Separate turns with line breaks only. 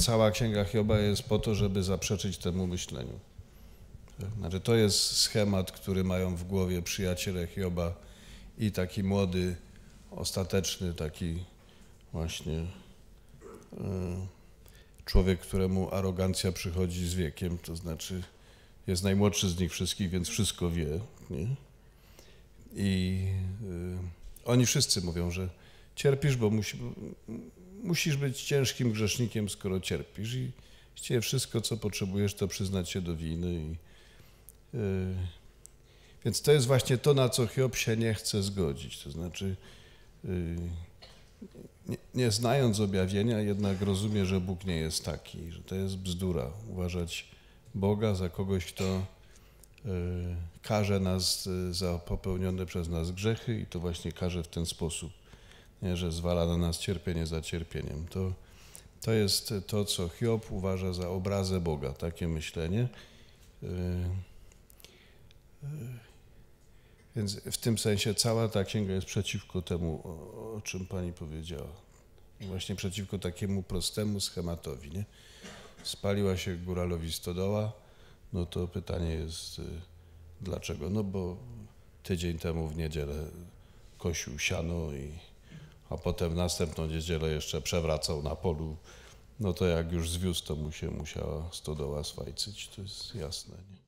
cała księga Hioba jest po to, żeby zaprzeczyć temu myśleniu. Znaczy, to jest schemat, który mają w głowie przyjaciele Hioba i taki młody, ostateczny, taki właśnie y, człowiek, któremu arogancja przychodzi z wiekiem, to znaczy jest najmłodszy z nich wszystkich, więc wszystko wie. Nie? I y, oni wszyscy mówią, że cierpisz, bo musi, musisz być ciężkim grzesznikiem, skoro cierpisz. I właściwie wszystko, co potrzebujesz, to przyznać się do winy. I, y, więc to jest właśnie to, na co Hiob się nie chce zgodzić. To znaczy, y, nie, nie, znając objawienia, jednak rozumie, że Bóg nie jest taki, że to jest bzdura. Uważać Boga za kogoś, kto y, karze nas za popełnione przez nas grzechy i to właśnie karze w ten sposób, nie, że zwala na nas cierpienie za cierpieniem. To, to jest to, co Hiob uważa za obrazę Boga, takie myślenie. Y, więc w tym sensie cała ta księga jest przeciwko temu, o, o czym pani powiedziała. Właśnie przeciwko takiemu prostemu schematowi. Nie? Spaliła się góralowi stodoła, no to pytanie jest y, dlaczego? No bo tydzień temu w niedzielę kosił siano, i, a potem następną niedzielę jeszcze przewracał na polu. No to jak już zwiózł, to mu się musiała stodoła swajcyć, to jest jasne. Nie?